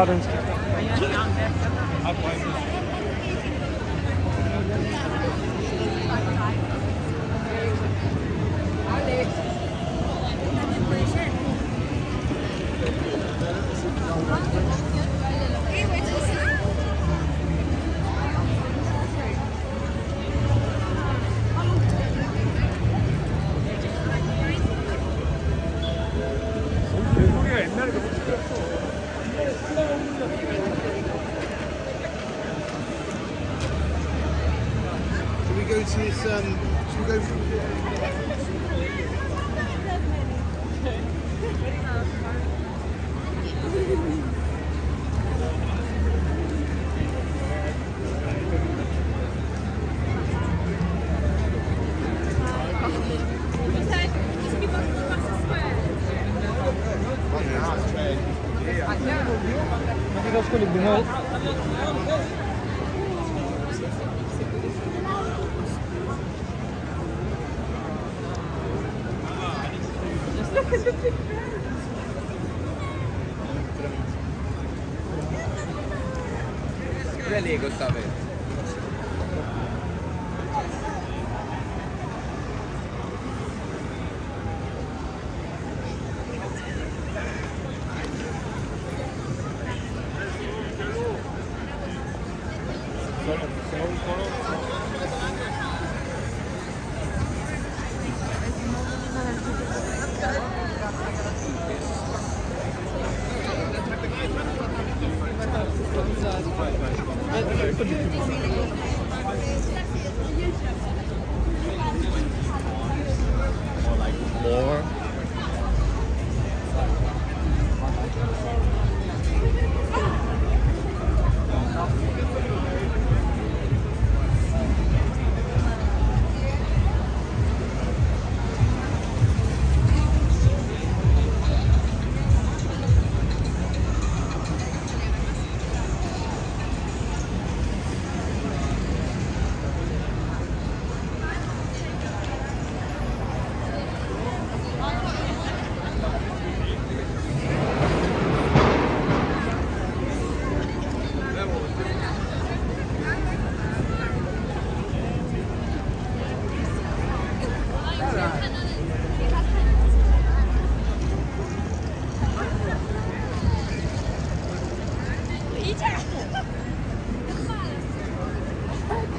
Gardens.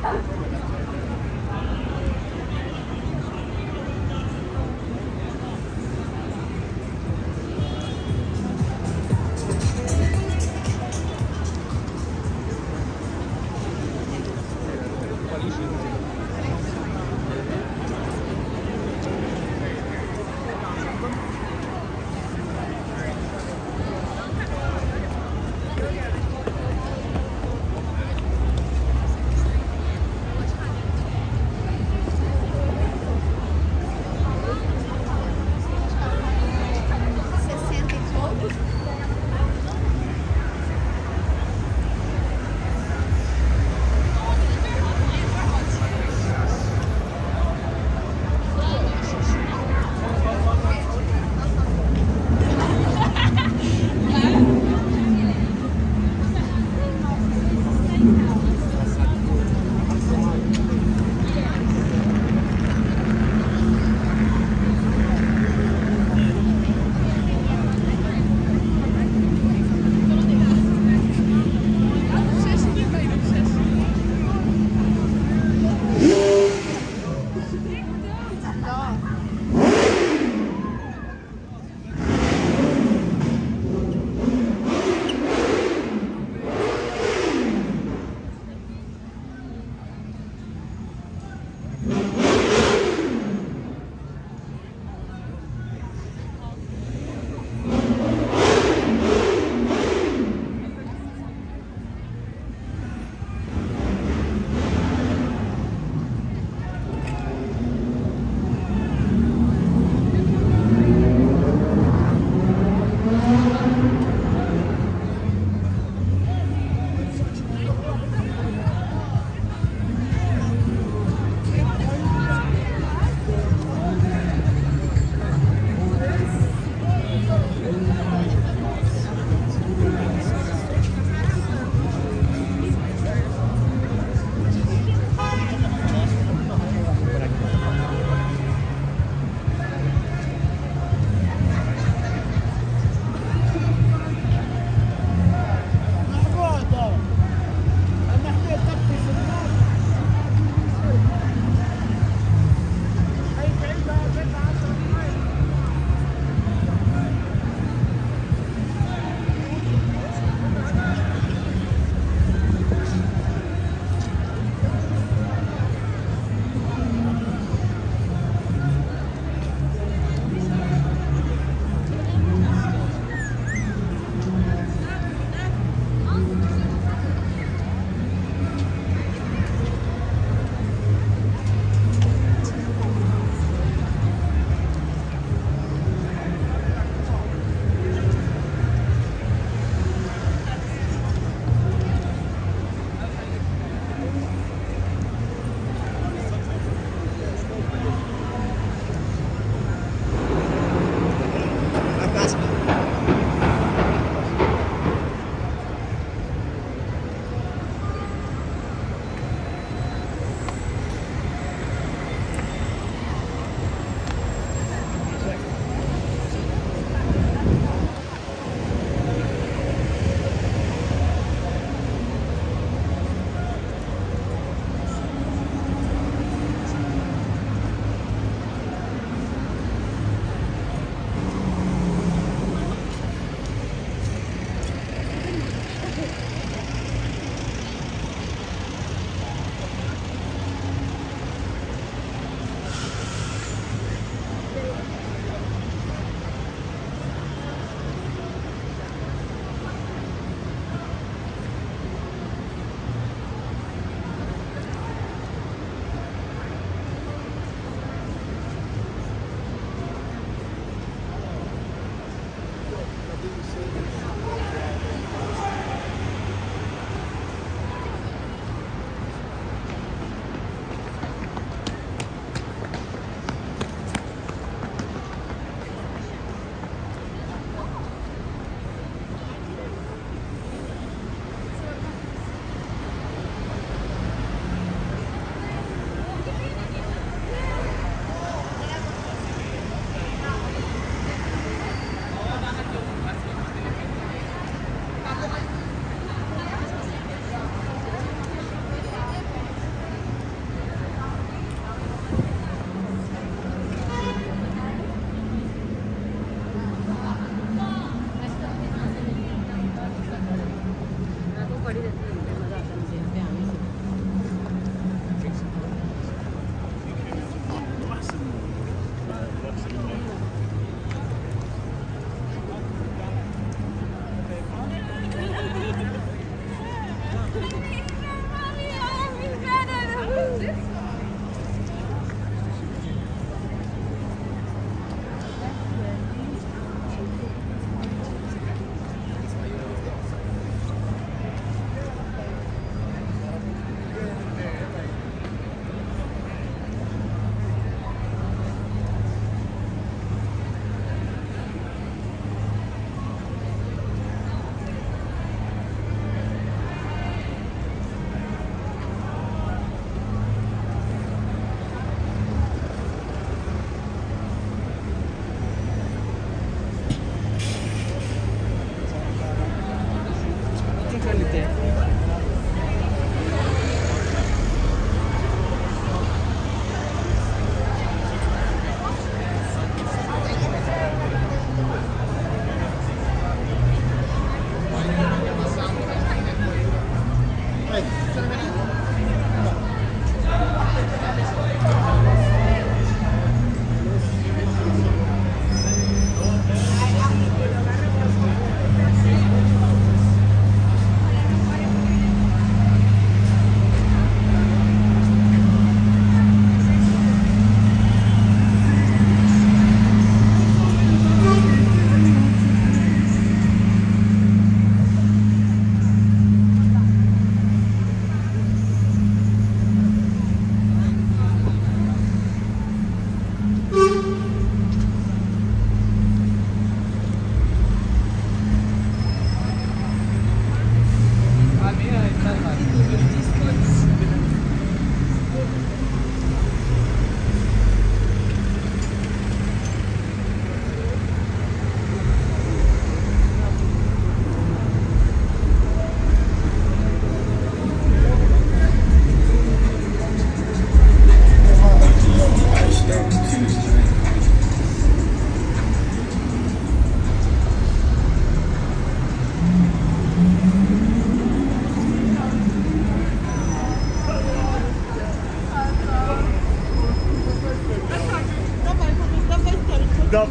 ました。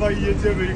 travailler, YouTube.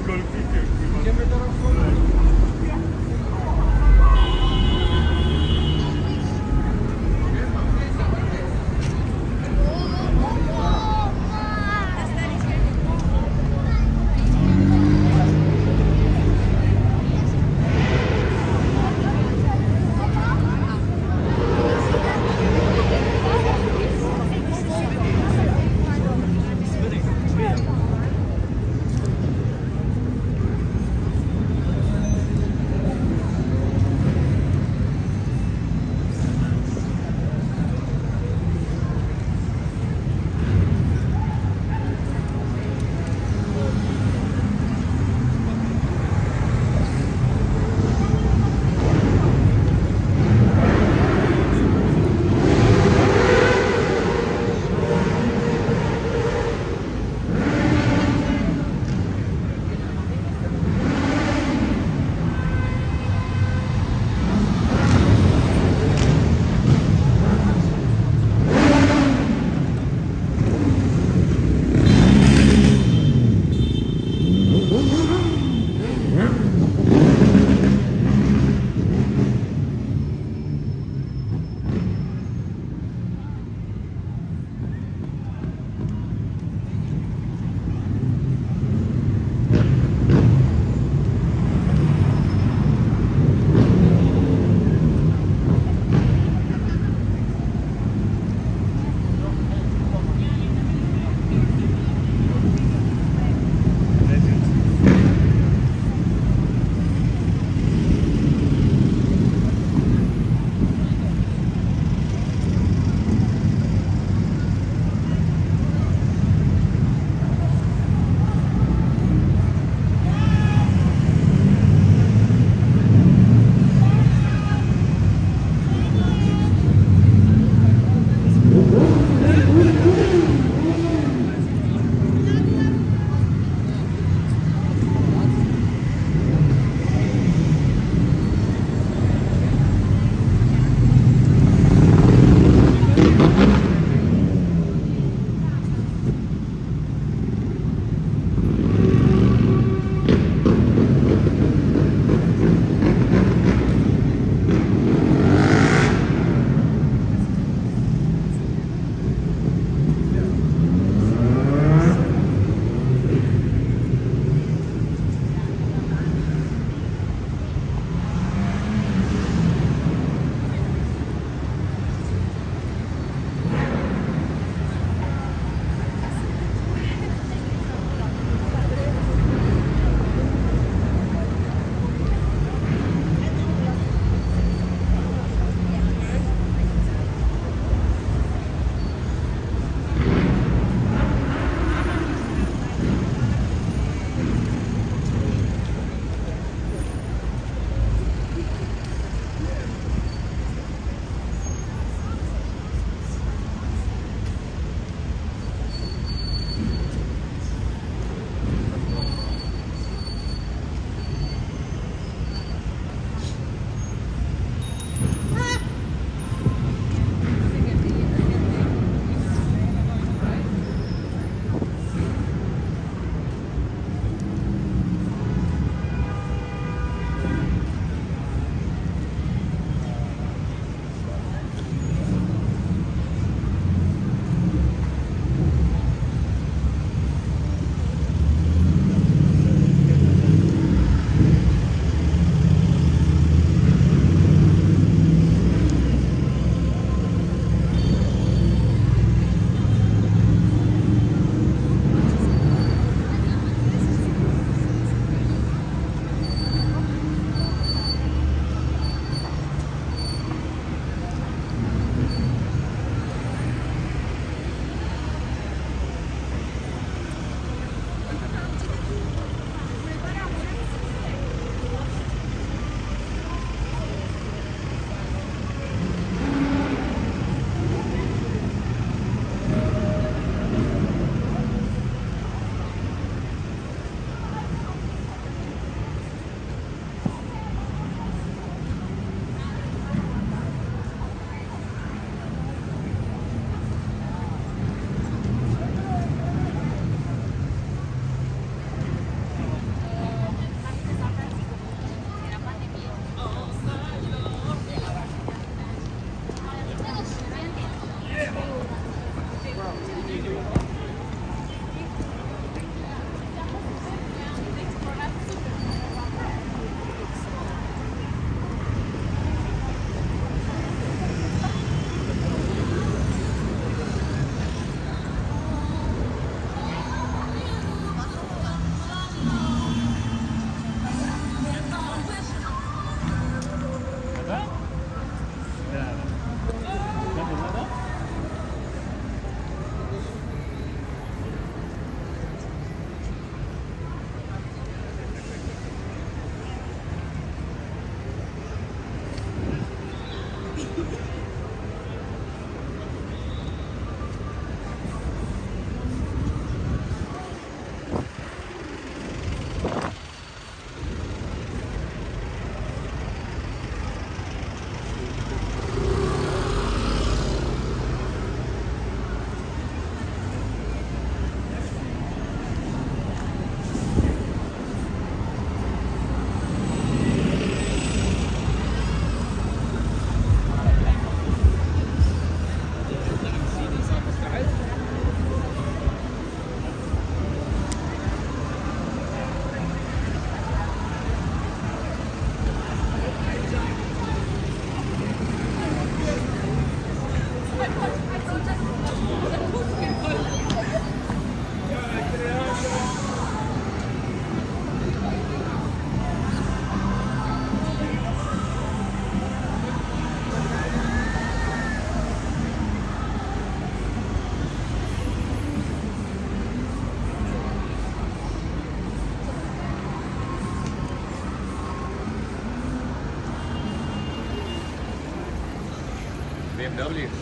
давли.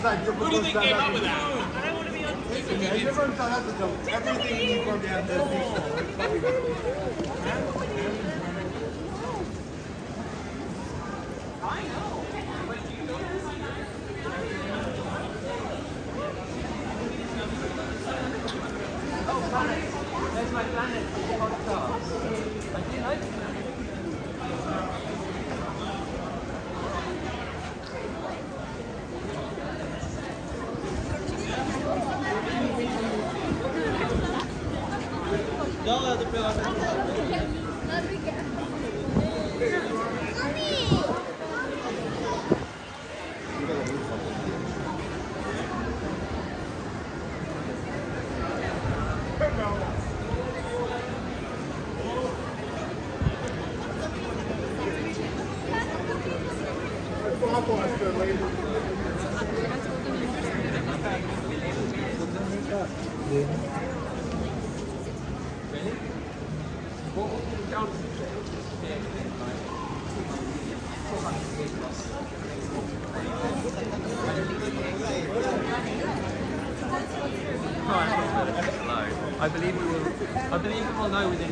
Who do you think came up with that? know within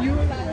You.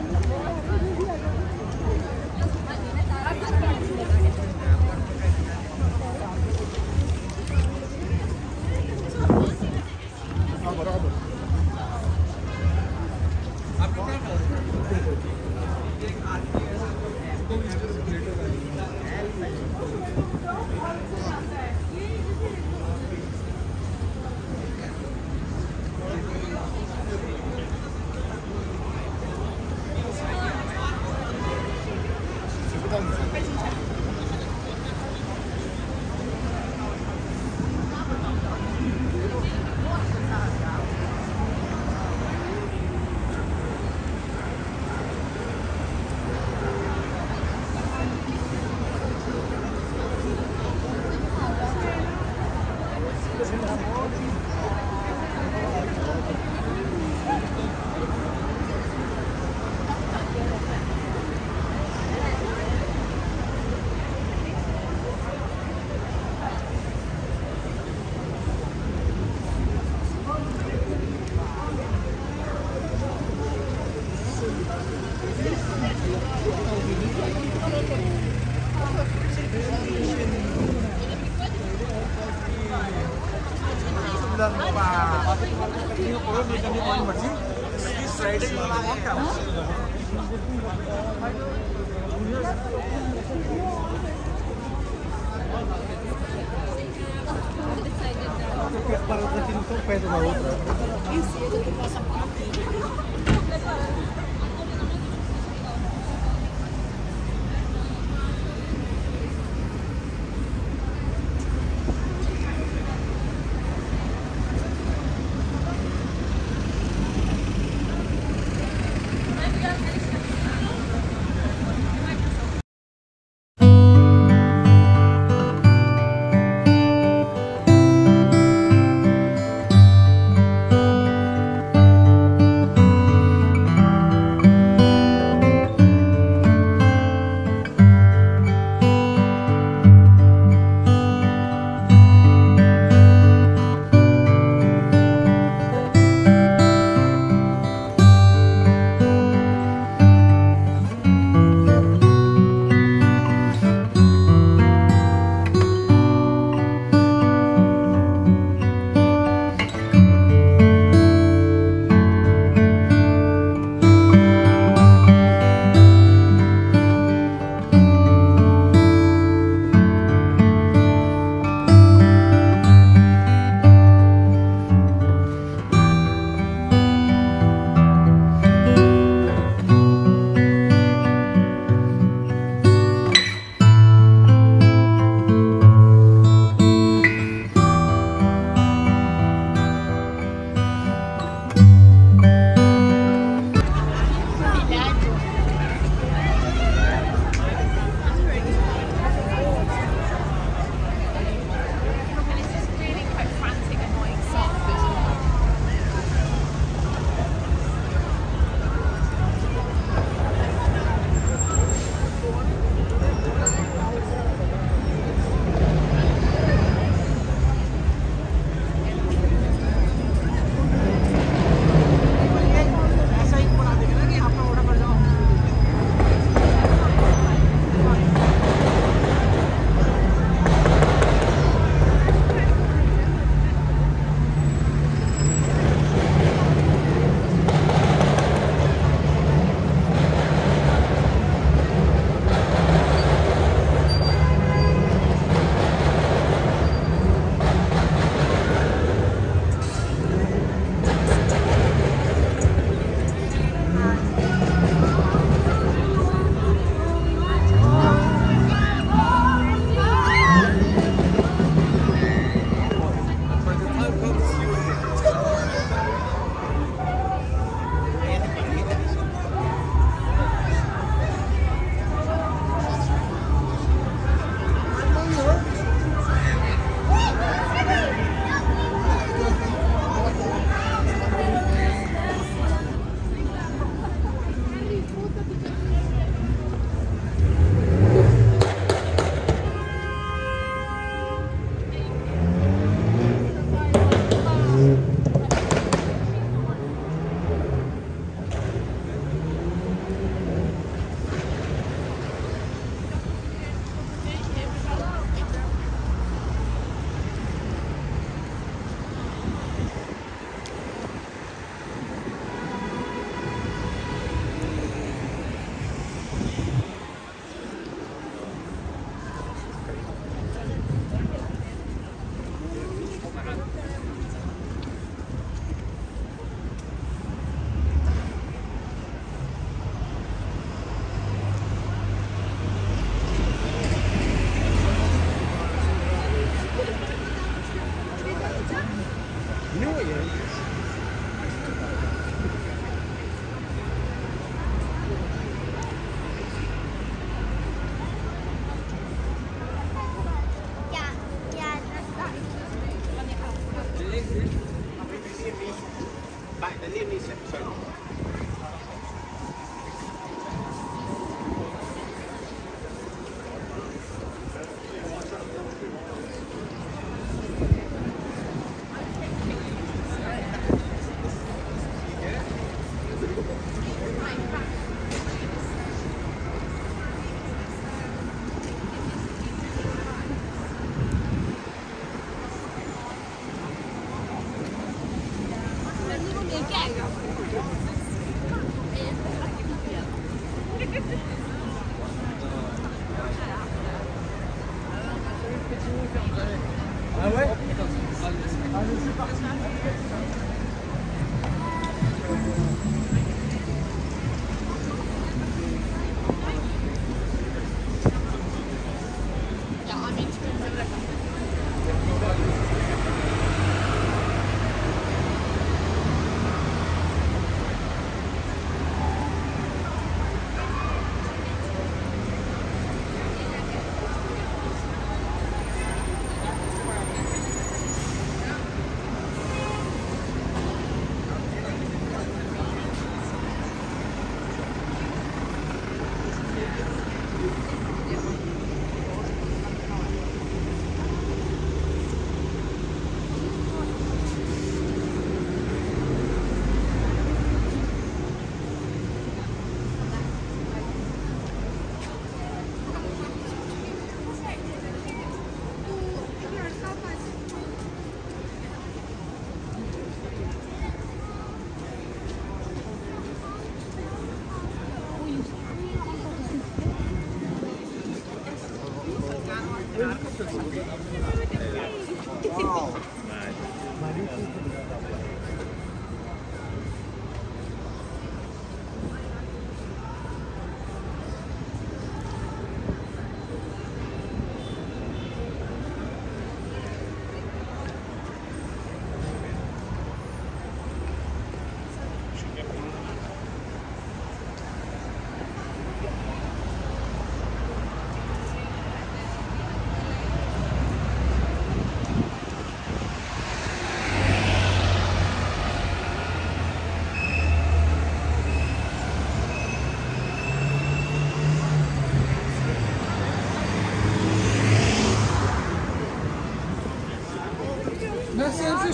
Gracias,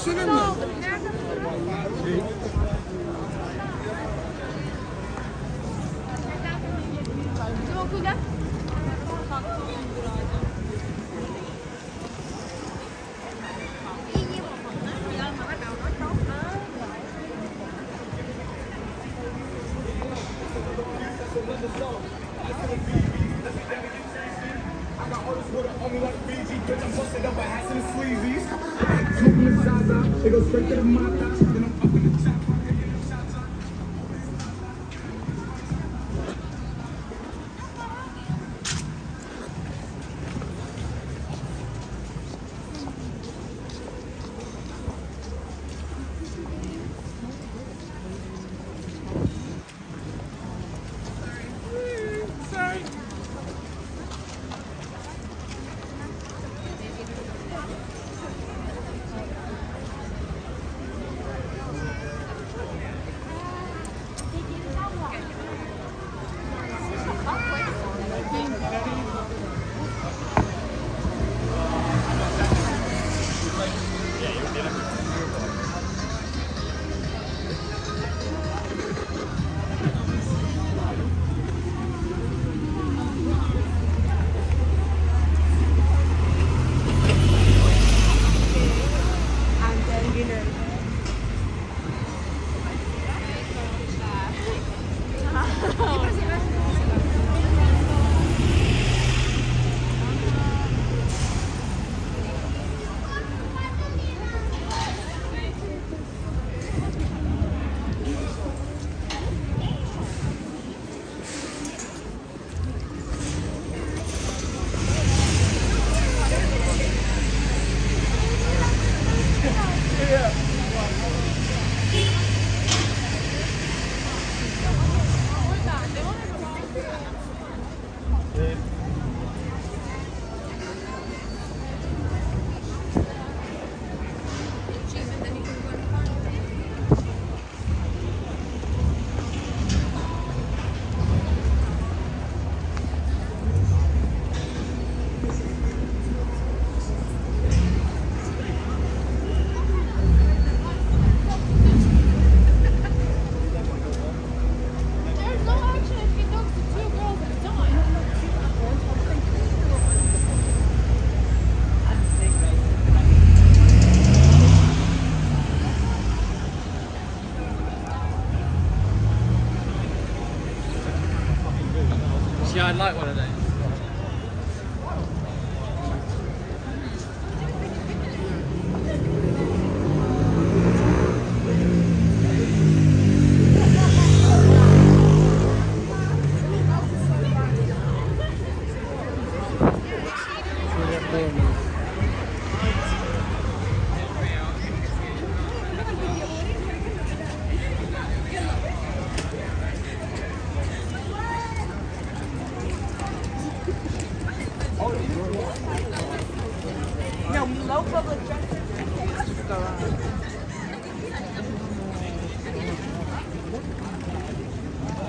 随便点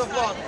the vlog?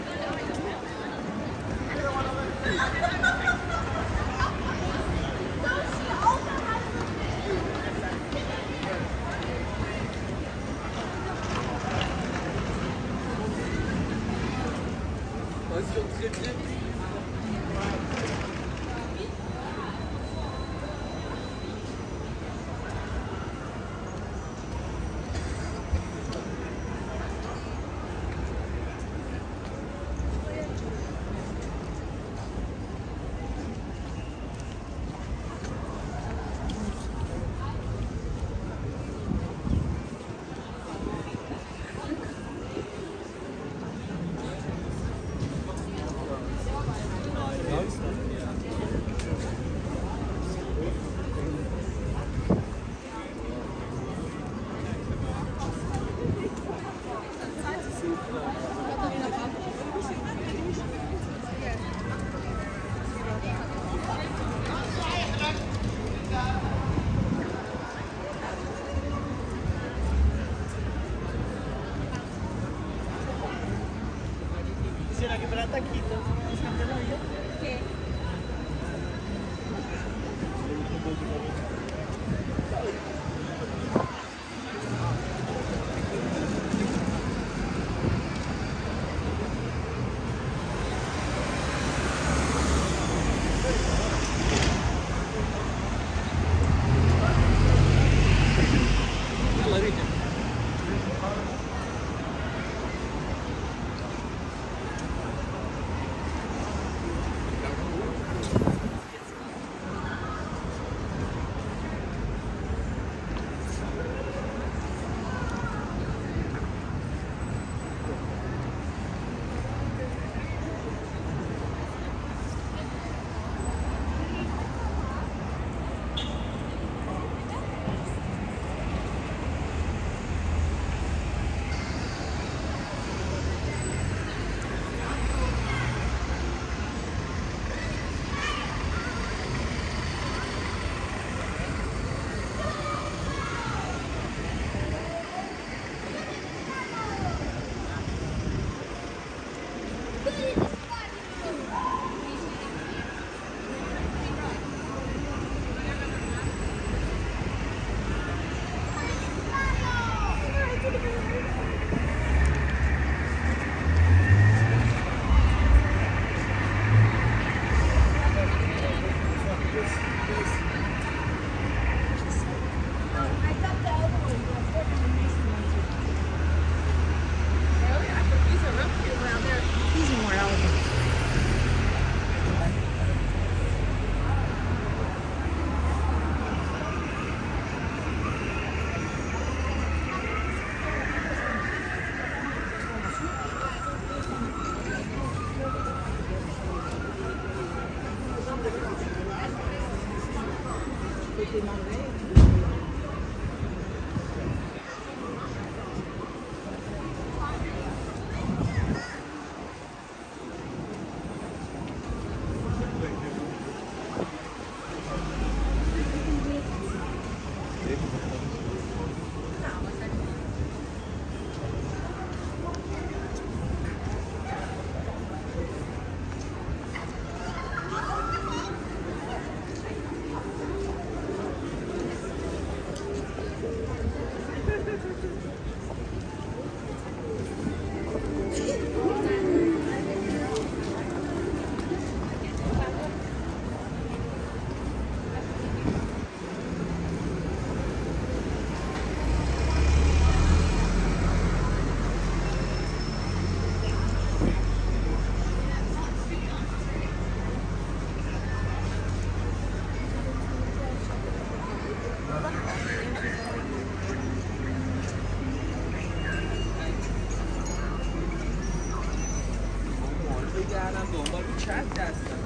بگردم دنبال چت دستم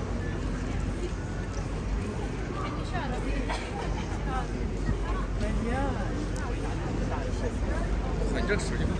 اینجا سوری